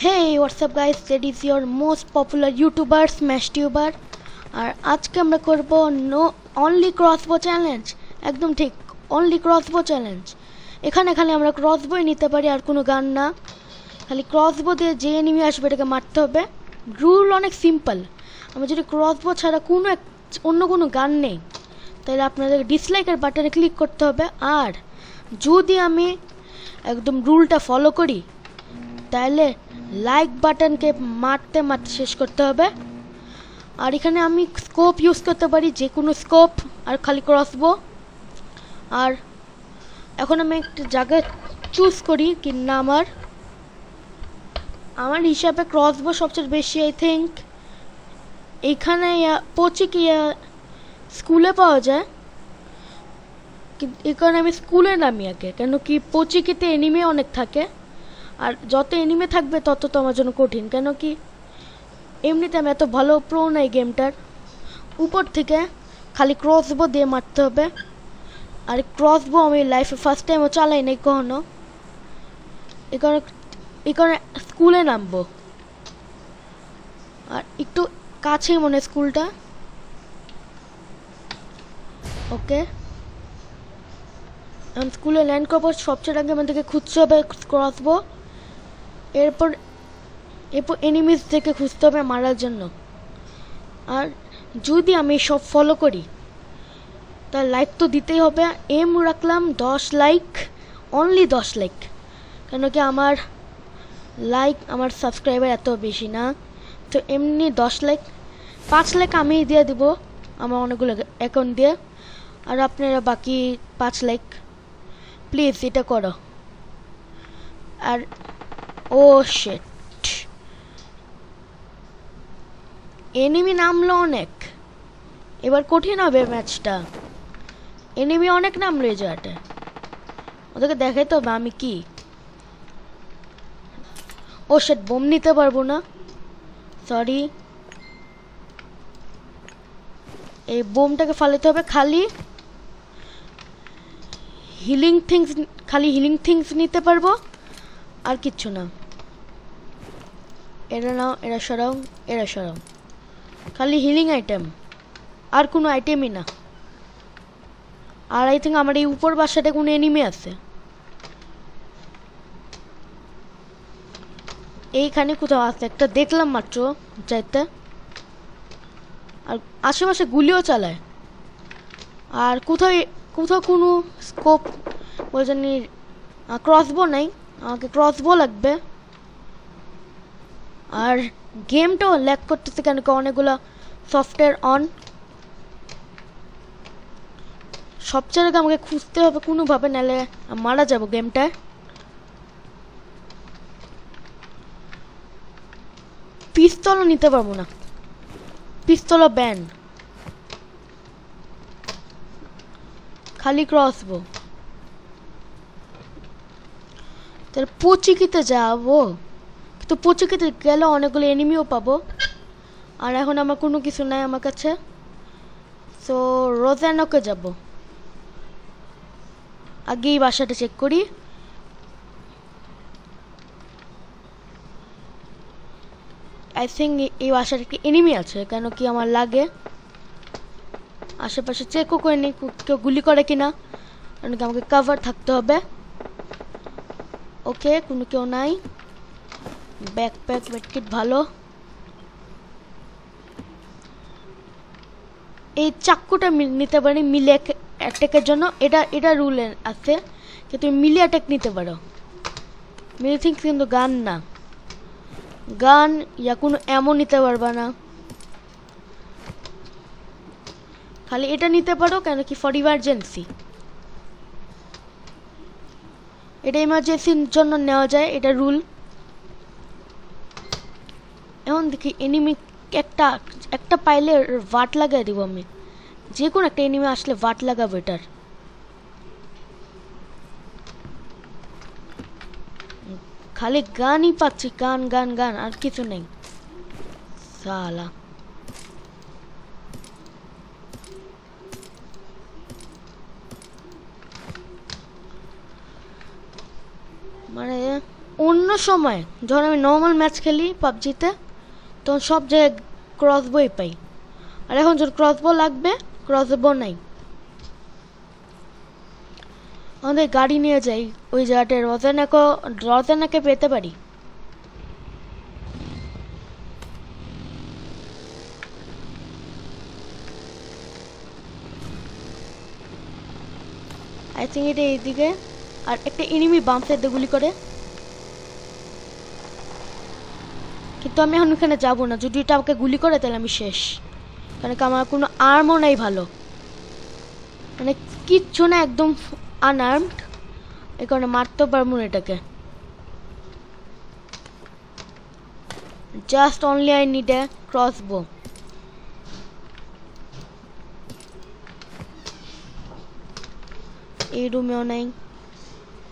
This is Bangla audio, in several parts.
Hey, what's up guys? That is your most popular YouTuber, Smash Tuber. আর আজকে আমরা করব নো অনলি ক্রসবো চ্যালেঞ্জ একদম ঠিক অনলি ক্রসবো চ্যালেঞ্জ এখানে খালি আমরা ক্রসবোই নিতে পারি আর কোনো গান না। খালি ক্রসবো দিয়ে যে এনিমি আসবে এটাকে মারতে হবে। রুল অনেক সিম্পল আমরা যদি ক্রসবো ছাড়া কোনো এক অন্য কোনো গান নেই তাহলে আপনাদের ডিসলাইকের বাটনে ক্লিক করতে হবে। আর যদি আমি একদম রুলটা ফলো করি তাহলে লাইক বাটনকে মারতে মারতে শেষ করতে হবে। আর এখানে আমি স্কোপ ইউজ করতে পারি যে কোনো স্কোপ আর খালি ক্রসবো আর এখন আমি একটা জায়গা চুজ করি কি না আমার। আমার হিসাবে ক্রসবো সবচেয়ে বেশি আই থিঙ্ক এইখানে পচিকি স্কুলে পাওয়া যায়। কিন্তু কারণে আমি স্কুলে নামি আগে, কেন কি পচিকিতে এনিমে অনেক থাকে। আর যত এনিমে থাকবে, তত তো আমার জন্য কঠিন। কেন কি? এমনিতে আমি এত ভালো প্রো নাই গেমটার উপর থেকে খালি ক্রসবো দিয়ে মারতে হবে। আর ক্রসবো আমি লাইফে ফার্স্ট টাইমও চালাই নাই কখনো। এই কারণে এই কারণে স্কুলে নামবো। আর একটু কাছেই মনে স্কুলটা ওকে স্কুলে ল্যান্ড করব সবচেয়ে আগে আমাদেরকে খুঁজতে হবে ক্রসবো এরপর এরপর এনিমিস থেকে খুঁজতে হবে মারার জন্য। আর যদি আমি সব ফলো করি, তার লাইক তো দিতেই হবে। এম রাখলাম দশ লাইক অনলি দশ লাইক কেন কি আমার লাইক আমার সাবস্ক্রাইবার এত বেশি না। তো এমনি দশ লাইক পাঁচ লাইক আমি দিয়ে দিব আমার অনেকগুলো অ্যাকাউন্ট দিয়ে। আর আপনারা বাকি পাঁচ লাইক প্লিজ এটা করো। আর ও শেট এনিমি নামলো অনেক। এবার কঠিন হবে ম্যাচটা এনিমি অনেক নামলো এই জায়গাটা ওদেরকে দেখাইতে হবে আমি কি। ও শেট বোম নিতে পারব না। সরি এই বোমটাকে ফালাতে হবে খালি। হিলিং থিংস খালি হিলিং থিংস নিতে পারব। আর কিচ্ছু না। এরা নাও, এরা সরাও এরা সরাও। খালি হিলিং আইটেম আর কোনো আইটেমই না। আর আই থিঙ্ক আমার এই উপর বাসাটা কোনো এনিমে আছে। এইখানে কোথাও আছে, একটা দেখলাম মাত্র যাইতে। আর আশেপাশে গুলিও চালায়। আর কোথাও কোথাও কোনো স্কোপ ওই জন্য ক্রসবো নাই। আমাকে ক্রসবো লাগবে। আর গেমটাও ল্যাক করতেছে কেন অনেকগুলো সফটওয়্যার অন। সবচেয়ে আগে আমাকে খুঁজতে হবে কোনোভাবে, নাহলে মারা যাব গেমটায়। পিস্তলও নিতে পারব না। পিস্তলও ব্যান। খালি ক্রসবো তাহলে পচিকিতে যাব? কিন্তু পচিকিতে গেলে অনেকগুলো এনিমিও পাবো। আর এখন আমার কোনো কিছু নাই আমার কাছে। সো রোজানোকে যাব। আগে এই বাসাটা চেক করি। আই থিঙ্ক এই বাসার একটি এনিমি আছে, কেন কি আমার লাগে। আশেপাশে চেকও করে নি কেউ গুলি করে কিনা। কারণ কি আমাকে কাভার থাকতে হবে। ওকে কোনো কেউ নাই। ব্যাকপ্যাক মেডকিট ভালো। এই চাক্কুটা নিতে পারি মিলে অ্যাটাকের জন্য। এটা এটা রুল আছে যে তুমি মিলে অ্যাটেক নিতে পারো। মিলে থিংস কিন্তু গান না। গান ইয়া কোনো এমন নিতে পারবা না। খালি এটা নিতে পারো কেন কি ফর ইমার্জেন্সি এটা ইমার্জেন্সির জন্য নেওয়া যায়, এটা রুল দেখি এনিমি একটা একটা পাইলে ভাট লাগাই দিব আমি। যে কোনো একটা এনিমি আসলে ভাট লাগাবো এটার। খালি গানই পাচ্ছি, গান গান গান, আর কিছু নেই। সালা। মানে অন্য সময় যখন আমি নর্মাল ম্যাচ খেলি, পাবজিতে তখন সব জায়গায় ক্রসবই পাই। আর এখন যখন ক্রসবো লাগবে ক্রস ক্রসবো নাই। আমাদের গাড়ি নিয়ে যাই, ওই জায়গাটায় রজনাকে রজনাকে পেতে পারি। আই থিঙ্ক এটা এইদিকে। আর একটা এনিমি বাম সাইডে গুলি করে। কিন্তু আমি এখন ওখানে যাব না। যদি এটা আমাকে গুলি করে, তাহলে আমি শেষ। কারণ কি, আমার কোনো আর্মও নাই ভালো। মানে কিচ্ছু না, একদম আনআর্মড এই কারণে মারতেও পারব না এটাকে। Just only I need a crossbow এই রুমেও নাই।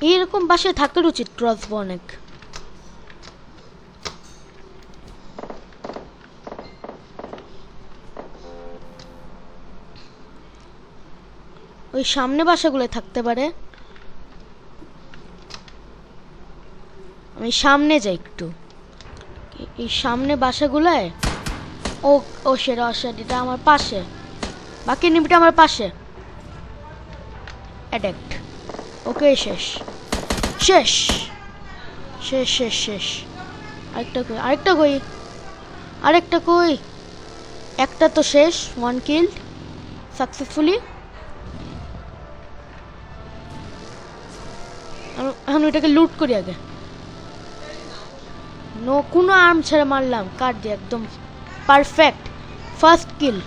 এইরকম বাসায় থাকার উচিত ক্রসবো অনেক। ওই সামনে বাসাগুলো থাকতে পারে। আমি সামনে যাই একটু। এই সামনে বাসাগুলোয়? ও ও সেটা অসেট এটা আমার পাশে। বাকি নিবিটা আমার পাশে। অ্যাডেক্ট ওকে, শেষ। শেষ। শেষ শেষ শেষ। আরেকটা কই? আরেকটা কই? আরেকটা কই? একটা তো শেষ ওয়ান কিল্ড সাকসেসফুলি ওইটাকে লুট করি আগে নো কোনো আর্ম ছেড়ে মারলাম। কাট দিয়ে? একদম পারফেক্ট ফার্স্ট কিল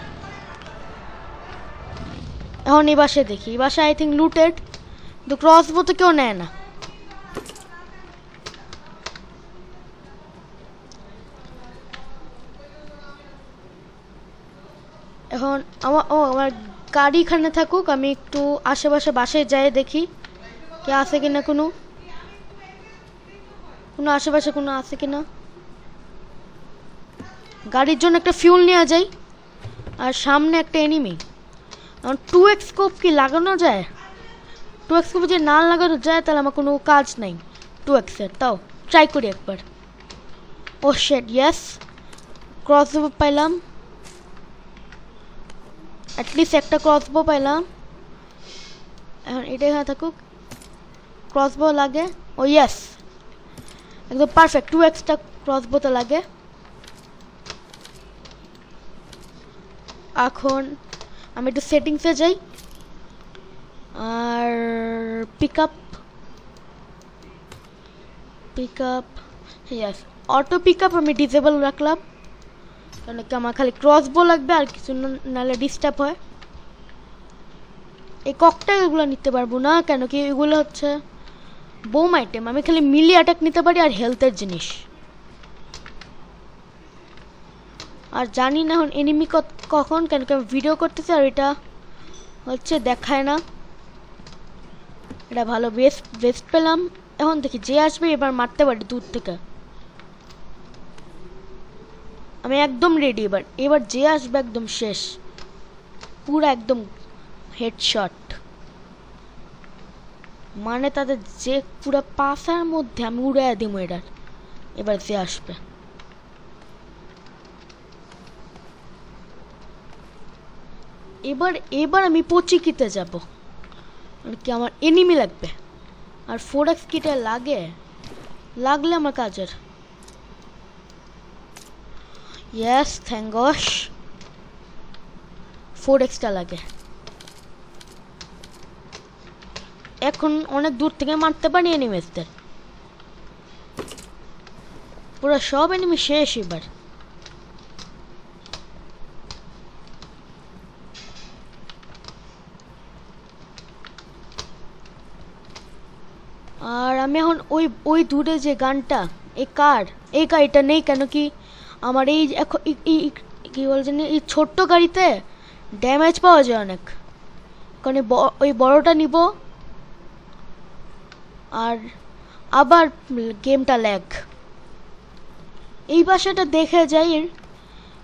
এখন এই বাসায় দেখি। এই বাসায় আই থিঙ্ক লুটেড কিন্তু ক্রসবো তো কেউ নেয় না। এখন আমার ও, আমার গাড়ি এখানে থাকুক। আমি একটু আশেপাশে বাসায় যাই দেখি। কে আছে কিনা কোনো? কোনো আশেপাশে কোনো আছে কিনা গাড়ির জন্য একটা ফিউল নেওয়া যায় আর সামনে একটা এনিমি এখন টু এক্স স্কোপ কি লাগানো যায়? টু এক্স স্কোপ যদি না লাগানো যায়, তাহলে আমার কোনো কাজ নাই টু এক্সের তাও ট্রাই করি একবার। ও শেট ইয়েস ক্রস পাইলাম। অ্যাটলিস্ট একটা ক্রসবো পাইলাম। এখন এটা এখানে থাকুক। ক্রসবো লাগে। ও ইয়েস একদম পারফেক্ট টু এক্সটা ক্রসবোতে লাগে। এখন আমি একটু সেটিংসে যাই। আর pick up pick up yes auto pick up আমি ডিসেবল রাখলাম। কারণ কি আমার খালি ক্রসবো লাগবে আর কিছু নাহলে ডিস্টার্ব হয়। এই ককটেল এগুলো নিতে পারব না, কেন কি এগুলো হচ্ছে বোম আইটেম আমি খালি মিলি অ্যাটাক নিতে পারি আর হেলথের জিনিস। আর জানি না এখন এনিমি কখন, কেন কি আমি ভিডিও করতেছি আর এটা হচ্ছে দেখায় না। এটা ভালো বেস্ট বেস্ট পেলাম। এখন দেখি যে আসবে, এবার মারতে পারি দূর থেকে। আমি একদম রেডি এবার এবার যে আসবে একদম শেষ। পুরো একদম হেডশট মানে তাদের যে পুরো পাশার মধ্যে আমি উড়ে দিব এটার। এবার যে আসবে। এবার এবার আমি পচি কিতে যাব। আর কি আমার এনিমি লাগবে। আর ফোর এক্স কিটে লাগে? লাগলে আমার কাজের। Yes thank god four extra লাগে। এখন অনেক দূর থেকে মারতে পারি এনিমিসদের পুরো সব এনিমি শেষ এবার। আর আমি এখন ওই ওই দূরে যে গানটা, এই কার, এই গাড়িটা নেই কেন কি? আমার এই এখন এই এই- বলছেন এই ছোট্ট গাড়িতে ড্যামেজ পাওয়া যায় অনেক। কারণ ওই বড়টা নিব আর আবার গেমটা ল্যাগ। এই বাসাটা দেখে যাই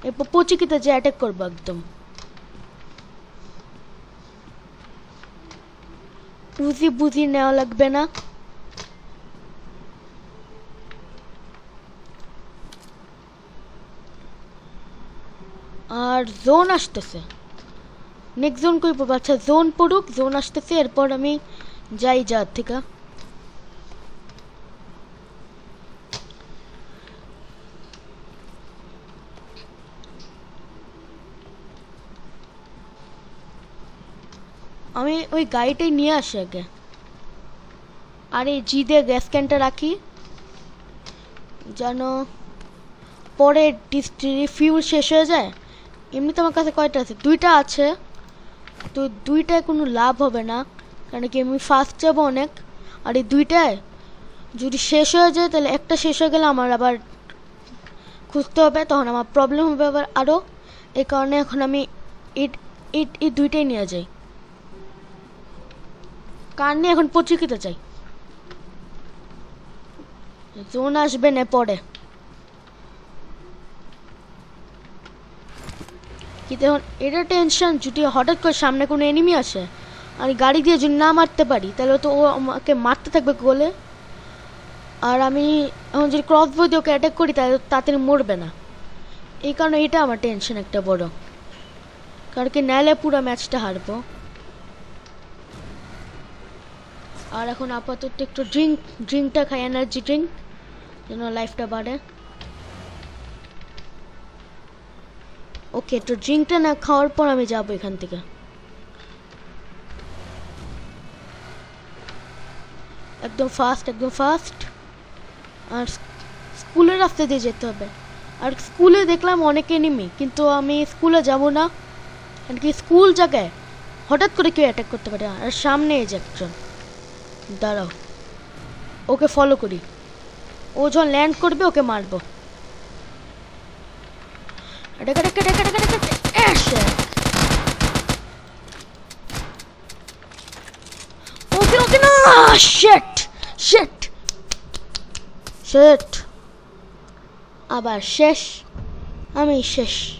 এরপর পচিকিতে যে অ্যাটাক করব একদম। বুঝি বুঝি নেওয়া লাগবে না। আর জোন আসতেছে। নেক্সট জোন করব আচ্ছা জোন পড়ুক জোন আসতেছে, এরপর আমি যাই যার থেকে। ওই গাড়িটাই নিয়ে আসি আগে। আর এই জিদে গ্যাস ক্যানটা রাখি। যেন পরে ফিউল শেষ হয়ে যায়। এমনিতে আমার কাছে কয়টা আছে? দুইটা আছে। তো দুইটায় কোনো লাভ হবে না। কারণ কি আমি ফার্স্ট যাব অনেক। আর এই দুইটায় যদি শেষ হয়ে যায়, তাহলে একটা শেষ হয়ে গেলে আমার আবার খুঁজতে হবে। তখন আমার প্রবলেম হবে আবার আরও এই কারণে এখন আমি এই দুইটাই নিয়ে যাই। কার নিয়ে এখন পচিকিতে চাই। জোন আসবে না পরে। কিন্তু এখন এটা টেনশন যদি হঠাৎ করে সামনে কোনো এনিমি আসে আর গাড়ি দিয়ে যদি না মারতে পারি, তাহলে তো ও আমাকে মারতে থাকবে গোলে আর আমি এখন যদি ক্রস বই দিয়ে ওকে অ্যাটাক করি, তাহলে তাড়াতাড়ি মরবে না। এই কারণে এটা আমার টেনশন একটা বড়। কারণ কি নাইলে পুরো ম্যাচটা হারবো। আর এখন আপাতত একটু ড্রিঙ্ক ড্রিঙ্কটা খাই এনার্জি ড্রিঙ্ক যেন লাইফটা বাড়ে। ওকে একটু ড্রিঙ্কটা না খাওয়ার পর আমি যাব এখান থেকে। একদম ফাস্ট একদম ফাস্ট আর স্কুলের রাস্তা দিয়ে যেতে হবে। আর স্কুলে দেখলাম অনেক এনিমি কিন্তু আমি স্কুলে যাব না। কারণ কি স্কুল জায়গায় হঠাৎ করে কেউ অ্যাটাক করতে পারে আর সামনে এই যে একজন। দাঁড়াও ওকে ফলো করি ও যখন ল্যান্ড করবে, ওকে মারবো। ওকে ওকে না শেট শেট শেট আবার শেষ আমি শেষ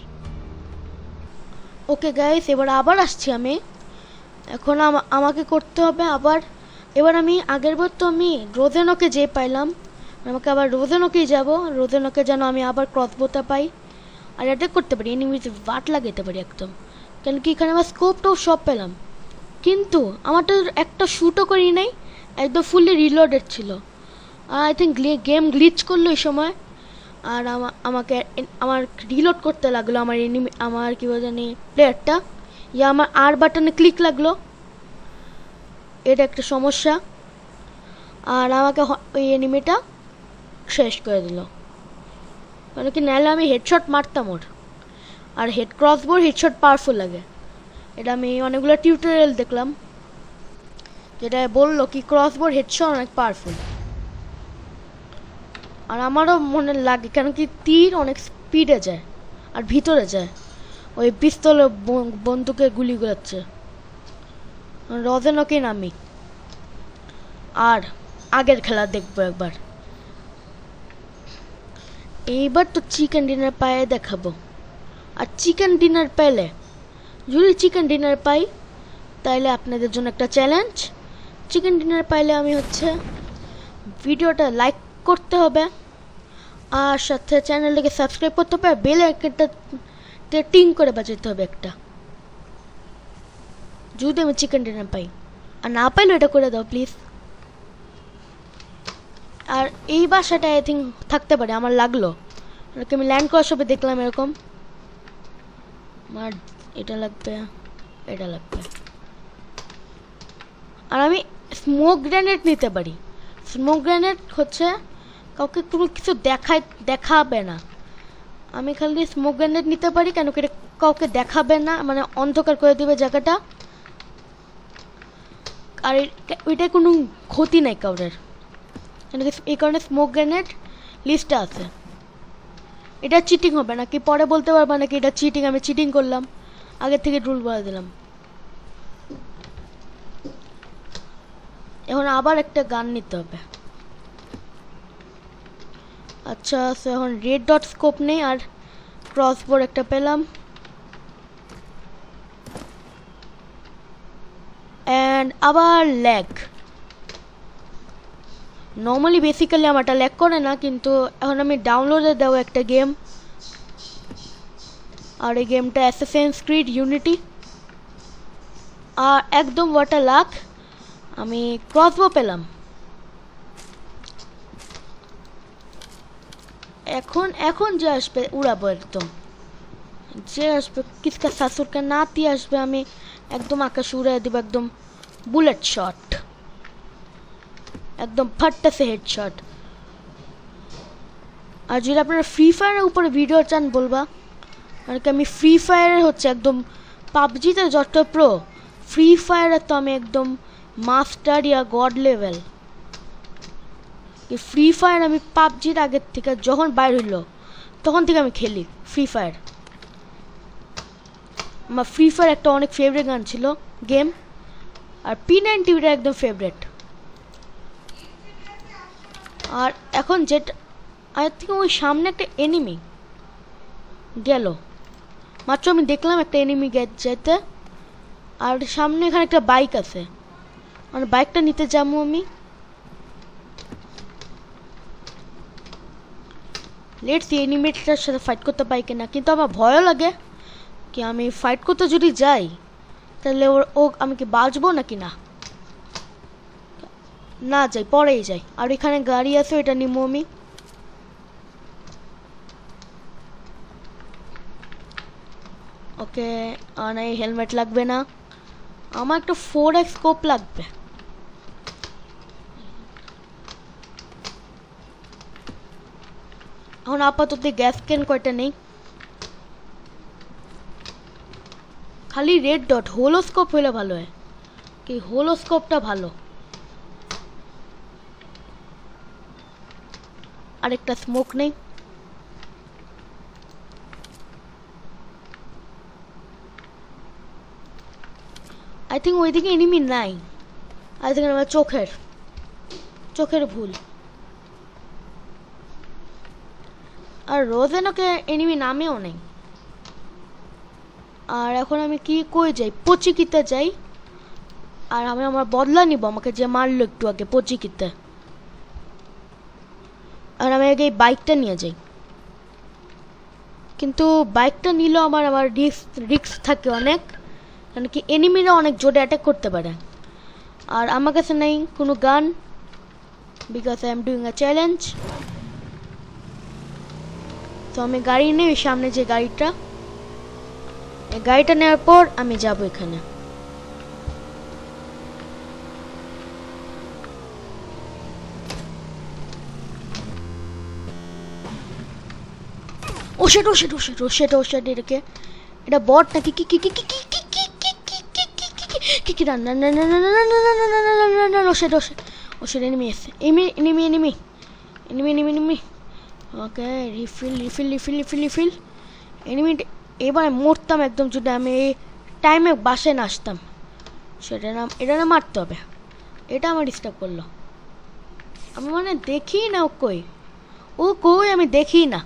ওকে গাইস এবার আবার আসছি আমি এখন আমা- আমাকে করতে হবে আবার এবার আমি আগের বার তো আমি রোজেনকে যে পাইলাম, আমাকে আবার রোজেনকেই যাব রোজেনকে যেন আমি আবার ক্রসবোটা পাই। আর অ্যাটাক করতে পারি এনিমিতে বাট লাগাইতে পারি একদম। কেন কি এখানে আমার স্কোপটাও সব পেলাম। কিন্তু আমারটা একটা শ্যুটও করি নাই, একদম ফুললি রিলোডেড ছিল। আই থিঙ্ক গেম গ্লিচ করল এই সময়। আর আমা- আমাকে আমার রিলোড করতে লাগল আমার এনিমি আমার কী বলে জানি প্লেয়ারটা ইয়া আমার আর বাটনে ক্লিক লাগল। এটা একটা সমস্যা। আর আমাকে ওই এনিমিটা শেষ করে দিল। মানে কি নাহলে আমি হেডশট মারতাম ওর। আর হেড ক্রসবোর হেডশট পাওয়ারফুল লাগে। এটা আমি অনেকগুলো টিউটোরিয়াল দেখলাম। যেটা বলল কি ক্রসবোর হেডশট অনেক পাওয়ারফুল আর আমারও মনে লাগে, কেন কি তীর অনেক স্পিডে যায়, আর ভিতরে যায়। ওই পিস্তলে ব- বন্দুকে গুলি গুলাচ্ছে রজেনকে নামি? আর আগের খেলা দেখব একবার। এইবার তো চিকেন ডিনার পায়ে দেখাবো। আর চিকেন ডিনার পেলে, যদি চিকেন ডিনার পাই তাহলে আপনাদের জন্য একটা চ্যালেঞ্জ চিকেন ডিনার পাইলে আমি হচ্ছে ভিডিওটা লাইক করতে হবে, আর সাথে চ্যানেলটাকে সাবস্ক্রাইব করতে হবে বেল আইকনটা টিং করে বাজাতে হবে একটা। আমি চিকেন ডিনার পাই আর না পাইলে এটা করে দাও প্লিজ আর এই বাসাটা আই থিঙ্ক থাকতে পারে আমার লাগল আমি ল্যান্ড করার সময় দেখলাম এরকম আমার এটা লাগবে এটা লাগবে আর আমি স্মোক গ্রেনেড নিতে পারি স্মোক গ্রেনেড হচ্ছে কাউকে কোনো কিছু দেখায় দেখাবে না আমি খালি স্মোক গ্রেনেড নিতে পারি কেন কি কাউকে দেখাবে না মানে অন্ধকার করে দেবে জায়গাটা আর এ- ওইটায় কোনো ক্ষতি নাই কাউরের। এই কারণে স্মোক গ্রেনেড লিস্টে আছে। এটা চিটিং হবে নাকি? পরে বলতে পারবা নাকি এটা চিটিং আমি চিটিং করলাম। আগে থেকে রুল বলে দিলাম। এখন আবার একটা গান নিতে হবে। আচ্ছা এখন রেড ডট স্কোপ নেই আর ক্রস ক্রসবোর্ড একটা পেলাম। অ্যান্ড আবার ল্যাগ নর্মালি বেসিক্যালি আমারটা ল্যাগ করে না, কিন্তু এখন আমি ডাউনলোডে দেবো একটা গেম আর এই গেমটা অ্যাসেসেন্স ক্রিড ইউনিটি আর একদম ওয়াটার লাক আমি ক্রসবো পেলাম। এখন এখন যে আসবে, উড়াবো একদম। যে আসবে, কিসকা শাশুড়কে নাতি আসবে, আমি একদম আকাশ উড়াই দেবো, একদম বুলেট শট একদম ফাট্টা সে হেড শট আর যদি আপনারা ফ্রি ফায়ারের উপরে ভিডিও চান বলবা আর কি আমি ফ্রি ফায়ারের হচ্ছে একদম পাবজিতে যত প্রো ফ্রি ফায়ারে তো আমি একদম master yeah god level Free Fire আমি পাবজির আগের থেকে যখন বাইর হইল, তখন থেকে আমি খেলি ফ্রি ফায়ার আমার ফ্রি ফায়ার একটা অনেক ফেভারিট গান ছিল গেম আর পি নাইন টিভিটা একদম ফেভারিট আর এখন যেটা, আই থিঙ্ক ওই সামনে একটা এনিমি গেল। মাত্র আমি দেখলাম একটা এনিমি যেতে, আর সামনে এখানে একটা বাইক আছে। মানে বাইকটা নিতে যাব আমি। লেটস এনিমেটটার সাথে ফাইট করতে পাই কিনা, কিন্তু আমার ভয়ও লাগে। কি আমি ফাইট করতে যদি যাই তাহলে ওর ও আমি কি বাঁচবো নাকি না না যাই পরেই যাই আর এখানে গাড়ি আছে ওইটা নিবো আমি ওকে না এই হেলমেট লাগবে না আমার একটা ফোর এক্স স্কোপ লাগবে এখন আপাতত গ্যাস ক্যান কয়টা নেই খালি রেড ডট হোলোস্কোপ হলে ভালো হয়। কি হোলোস্কোপটা ভালো। আরেকটা স্মোক নেই। আই থিঙ্ক ওইদিকে এনিমি নাই। আই থিঙ্ক আমার চোখের। চোখের ভুল। আর রোজেনকে এনিমি নামেও নেই। আর এখন আমি কি কই যাই? পচিকিতে যাই। আর আমি আমার বদলা নিব, আমাকে যে মারলো একটু আগে পচিকিতে। আর আমি আগে বাইকটা নিয়ে যাই। কিন্তু বাইকটা নিলেও আমার আমার রিক্স রিস্ক থাকে অনেক। কারণ কি এনিমিরা অনেক জোরে অ্যাটাক করতে পারে। আর আমার কাছে নেই কোনো gun because I am doing a challenge তো আমি গাড়ি নেই সামনে যে গাড়িটা। গাড়িটা নেওয়ার পর আমি যাব এখানে ও সেট ও এটা বট নাকি কি কি কি কি কি কি কি কি কি কি কি কি কি কি না না না না না না না না না না না না না এনিমি এসে enemy enemy enemy enemy enemy enemy okay refill refill refill refill refill enemy এবার মরতাম একদম যদি আমি এই টাইমে বাসে না আসতাম সেটা না এটা না মারতে হবে। এটা আমার ডিস্টার্ব করল। আমি মানে দেখি না ও কই। ও কই আমি দেখি না।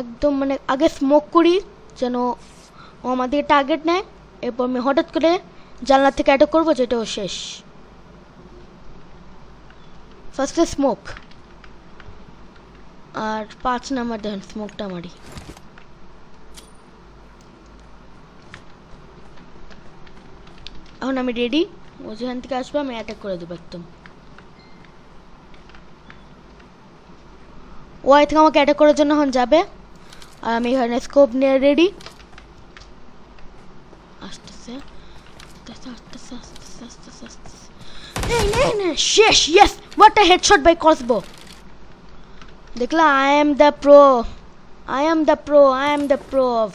একদম মানে আগে স্মোক করি, যেন ও আমাদের টার্গেট নেয়। এরপর আমি হঠাৎ করে জানলা থেকে অ্যাটাক করব যেটাও শেষ। ফার্স্টে স্মোক আর পাঁচ নাম্বার দেখেন স্মোকটা মারি এখন আমি রেডি ও যেখান থেকে আসবে, আমি অ্যাটাক করে দেবো একদম। ও আই থিঙ্ক আমাকে অ্যাটাক করার জন্য এখন যাবে। আর আমি এখানে স্কোপ নিয়ে রেডি আসতেছে। আসতেছে আসতেছে আসতেছে আসতেছে শেষ yes What a headshot by crossbow. Dekla, I am the pro. I am the pro. I am the pro of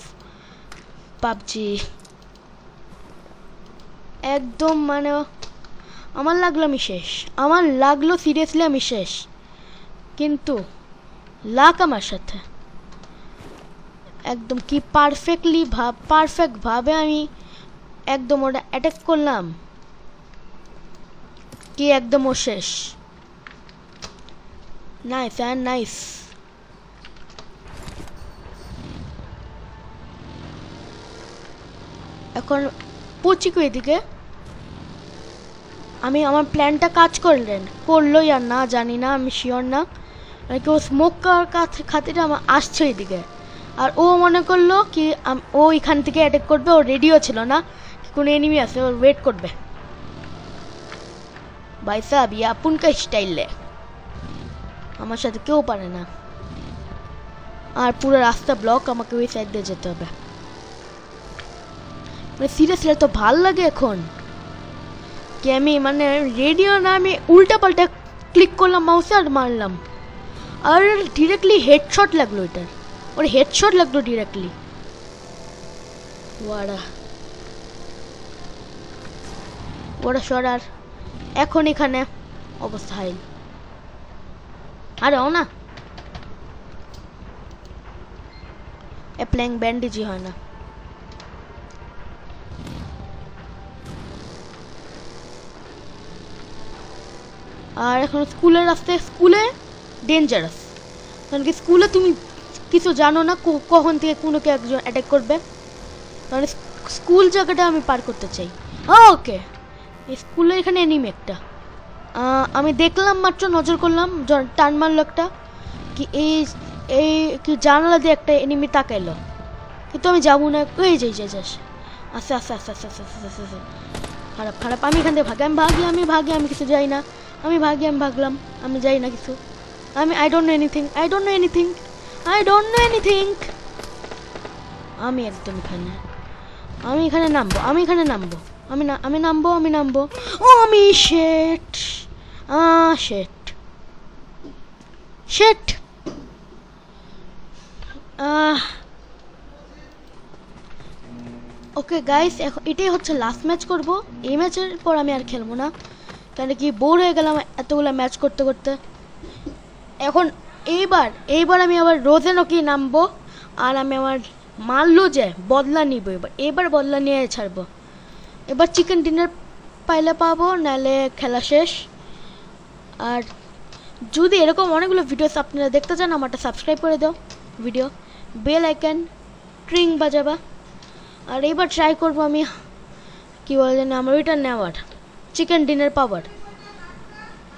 PUBG. একদম মানে আমার লাগল আমি শেষ আমার লাগল সিরিয়াসলি আমি শেষ কিন্তু লাক আমার সাথে একদম কি পারফেক্টলি ভাব পারফেক্টভাবে আমি একদম ওটা অ্যাটাক করলাম কি একদম ও শেষ নাইস অ্যান্ড নাইস এখন পচিকো এদিকে? আমি আমার প্ল্যানটা কাজ করলেন। করলোই আর না, জানি না, আমি শিওর না। কেউ স্মোক করার খাতিরে আমার আসছে এদিকে। আর ও মনে করল কি ও এখান থেকে অ্যাটেক করবে, ও রেডিও ছিল না। কোনো এনিমি আছে, ও ওয়েট করবে। ভাই সাহেব ইয়ে আপন কা স্টাইলে আমার সাথে কেউ পারে না। আর পুরো রাস্তা ব্লক আমাকে ওই সাইড দিয়ে যেতে হবে। মানে সিরিয়াসলি তো ভালো লাগে এখন? কি আমি মানে রেডিও না, আমি উল্টা পাল্টা ক্লিক করলাম মাউসে আর মারলাম। আর ডিরেক্টলি হেডশট লাগল এটার। ওর হেডশট লাগল ডিরেক্টলি ওয়ারা। ওরা সরার। এখন এখানে অবস্থা হাইল। আরে ও না এ প্ল্যাং ব্যান্ডেজই হয় না আর এখন স্কুলের রাস্তায় স্কুলে ডেঞ্জারাস কারণ কি স্কুলে তুমি কিছু জানো না ক- কখন থেকে কোনো কে একজন অ্যাটাক করবে কারণ স্কুল জায়গাটা আমি পার করতে চাই ওকে স্কুলে এখানে এনিমি একটা আহ, আমি দেখলাম মাত্র, নজর করলাম টান মারলো একটা, কি এই এই, কি জানালা দিয়ে একটা এনিমি তাকাইলো। কিন্তু আমি যাব না এই যাই যাই যাস আস্তে আস্তে আস্তে আস্তে আস্তে আস্তে আস্তে আস্তে। খারাপ খারাপ, আমি এখান থেকে ভাগে, আমি ভাগি আমি ভাগি, আমি কিছু যাই না। আমি ভাগি, আমি ভাগলাম, আমি যাই না কিছু। আমি I don't know anything I don't know anything I don't know anything আমি একদম এখানে আমি এখানে নামবো, আমি এখানে নামবো। আমি না, আমি নামবো আমি নামবো। ও আমি শেট আ শেট শেট আহ ওকে গাইস এখন এটাই হচ্ছে লাস্ট ম্যাচ করব। এই ম্যাচের পর আমি আর খেলব না। কেন কি বোর হয়ে গেলাম এতগুলো ম্যাচ করতে করতে। এখন এইবার এইবার আমি আবার রোজেনও নামবো। আর আমি আমার মারলো যে, বদলা নিব এবার। এবার বদলা নিয়ে ছাড়বো। এবার চিকেন ডিনার পাইলে পাবো নাহলে খেলা শেষ। আর যদি এরকম অনেকগুলো ভিডিওস আপনারা দেখতে চান, আমারটা সাবস্ক্রাইব করে দাও ভিডিও বেল আইকন ট্রিং বাজাবা। আর এবার ট্রাই করব আমি, কি বলে জানি আমার ওইটা নেওয়ার চিকেন ডিনার পাওয়ার।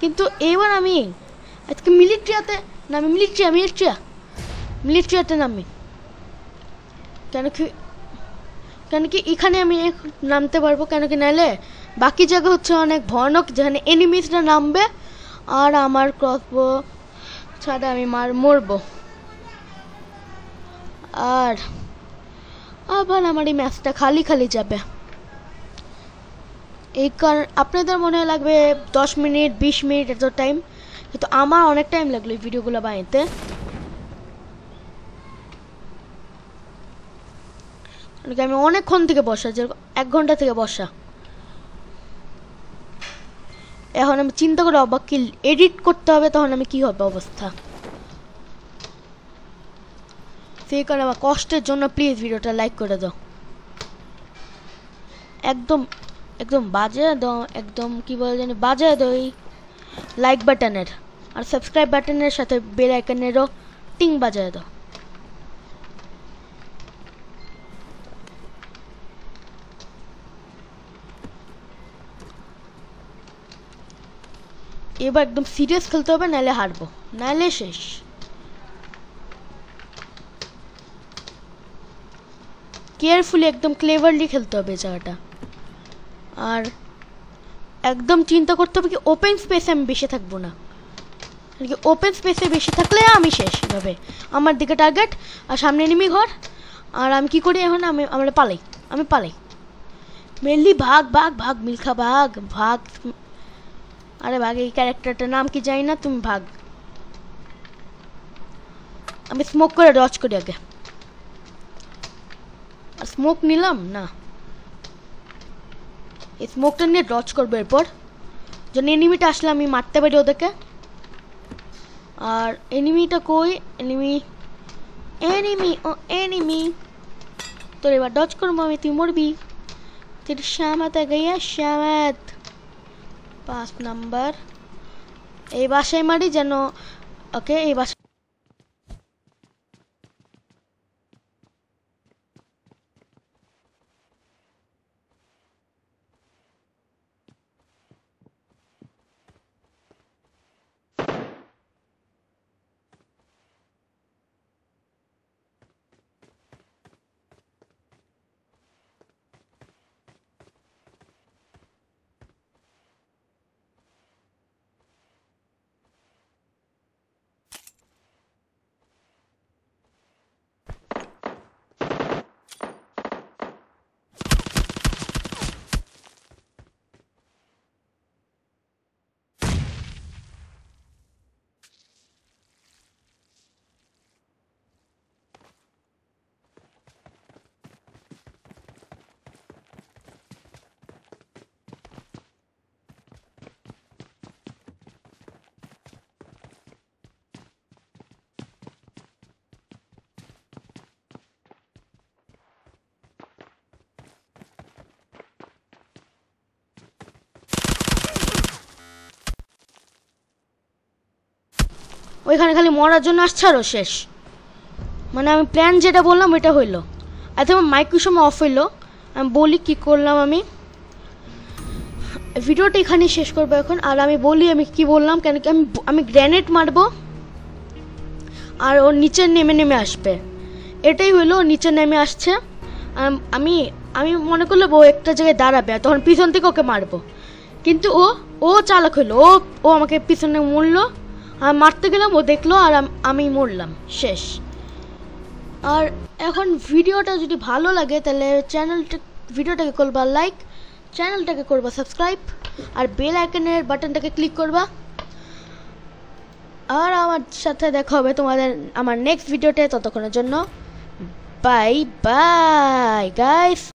কিন্তু এবার আমি, আজকে মিলিট্রিয়াতে নামি মিলিট্রিয়া মিলিট্রিয়া মিলিট্রিয়াতে নামি। কেন কি কেন কি এখানে আমি নামতে পারব? কেন কি নাহলে বাকি জায়গা হচ্ছে অনেক ভয়ানক, যেখানে এনিমিসরা নামবে আর আমার ক্রসবো ছাড়া আমি মার, মরবো। আর আবার আমার এই ম্যাচটা খালি খালি যাবে। এই কারণ আপনাদের মনে লাগবে দশ মিনিট, বিশ মিনিট এত টাইম কিন্তু আমার অনেক টাইম লাগল এই ভিডিওগুলো বানাইতে। আমি অনেকক্ষণ থেকে বসা যেরকম এক ঘণ্টা থেকে বসা। এখন আমি চিন্তা করে অবাক, কি এডিট করতে হবে, তখন আমি কি হবে অবস্থা? সেই কারণে আমার কষ্টের জন্য প্লিজ ভিডিওটা লাইক করে দাও। একদম একদম বাজে দাও একদম কি বলে জানি, বাজে দাও এই লাইক বাটনের আর সাবস্ক্রাইব বাটনের সাথে বেল আইকনেরও টিং বাজায় দাও। এবার একদম সিরিয়াস খেলতে হবে, নাহলে হারবো। নাহলে শেষ। কেয়ারফুলি একদম ক্লেভারলি খেলতে হবে জায়গাটা। আর একদম চিন্তা করতে হবে কি ওপেন স্পেসে আমি বেশি থাকব না। আর কি ওপেন স্পেসে বেশি থাকলে আমি শেষ এভাবে। আমার দিকে টার্গেট আর সামনে নিমি ঘর। আর আমি কি করি এখন? আমি, আমরা পালাই। আমি পালাই। মেনলি ভাগ ভাগ ভাগ, মিলখা ভাগ ভাগ আরে ভাগ এই ক্যারেক্টারটার নাম কি জানি না তুমি ভাগ আমি স্মোক করে ডচ করি আগে আর স্মোক নিলাম না এই স্মোকটা নিয়ে ডচ করবো এরপর যখন এনিমিটা আসলে আমি মারতে পারি ওদেরকে আর এনিমিটা কই এনিমি এনিমি ও এনিমি তোর এবার ডচ করবো আমি তুই মরবি তোর শ্যামাতে গাইয়া শ্যামাত পাঁচ নাম্বার। এই বাসায় মারি যেন ওকে এই বাসা ওইখানে খালি মরার জন্য আসছে আরও শেষ। মানে আমি প্ল্যান যেটা বললাম ওইটা হইল। আর তোমার মাইক সময় অফ হইল। আমি বলি কি করলাম আমি? ভিডিওটা এখানে শেষ করব এখন। আর আমি বলি আমি কি বললাম, কেন কি আমি আমি গ্র্যানেড মারবো। আর ওর নিচে নেমে নেমে আসবে। এটাই হইল নিচে নেমে আসছে। আমি আমি মনে করল ও একটা জায়গায় দাঁড়াবে, তখন পিছন থেকে ওকে মারবো। কিন্তু ও ও চালাক হইল। ও ও আমাকে পিছনে মরলো আর মারতে গেলাম, ও দেখল আর আমি মরলাম, শেষ। আর এখন ভিডিওটা যদি ভালো লাগে, তাহলে চ্যানেলটা ভিডিওটাকে করবা লাইক চ্যানেলটাকে করবা সাবস্ক্রাইব আর বেল আইকনের বাটনটাকে ক্লিক করবা। আর আমার সাথে দেখা হবে তোমাদের আমার নেক্সট ভিডিওতে ততক্ষণের জন্য। Bye bye guys